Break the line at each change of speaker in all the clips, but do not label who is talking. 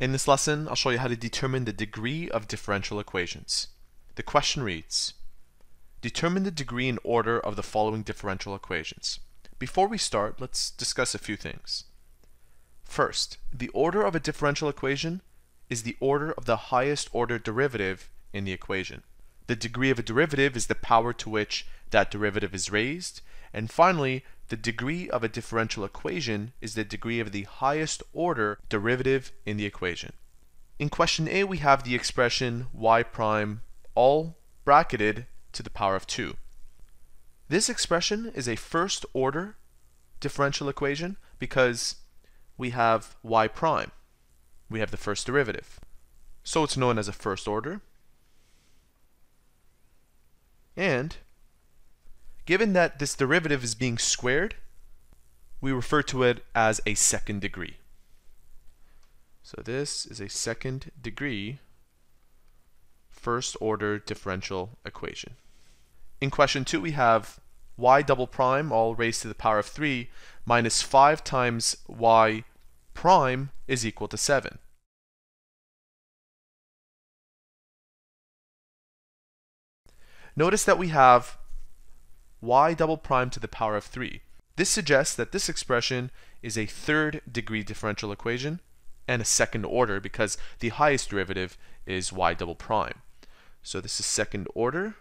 In this lesson, I'll show you how to determine the degree of differential equations. The question reads, Determine the degree and order of the following differential equations. Before we start, let's discuss a few things. First, the order of a differential equation is the order of the highest order derivative in the equation. The degree of a derivative is the power to which that derivative is raised. And finally, the degree of a differential equation is the degree of the highest order derivative in the equation. In question A, we have the expression y prime all bracketed to the power of 2. This expression is a first order differential equation because we have y prime. We have the first derivative. So it's known as a first order. And given that this derivative is being squared, we refer to it as a second degree. So this is a second degree first order differential equation. In question 2 we have y double prime all raised to the power of 3 minus 5 times y prime is equal to 7. Notice that we have y double prime to the power of 3. This suggests that this expression is a third degree differential equation and a second order because the highest derivative is y double prime. So this is second order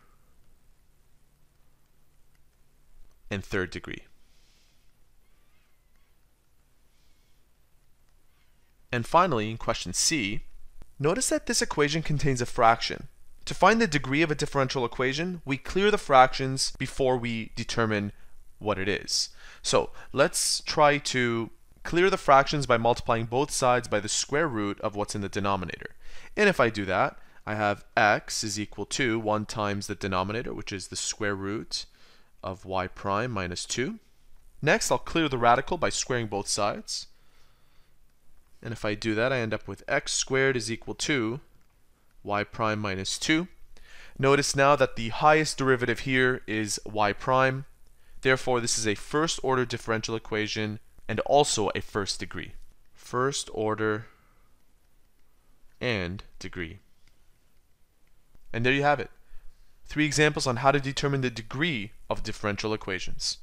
and third degree. And finally, in question C, notice that this equation contains a fraction. To find the degree of a differential equation, we clear the fractions before we determine what it is. So let's try to clear the fractions by multiplying both sides by the square root of what's in the denominator. And if I do that, I have x is equal to 1 times the denominator, which is the square root of y prime minus 2. Next, I'll clear the radical by squaring both sides. And if I do that, I end up with x squared is equal to y prime minus 2. Notice now that the highest derivative here is y prime. Therefore, this is a first order differential equation and also a first degree. First order and degree. And there you have it. Three examples on how to determine the degree of differential equations.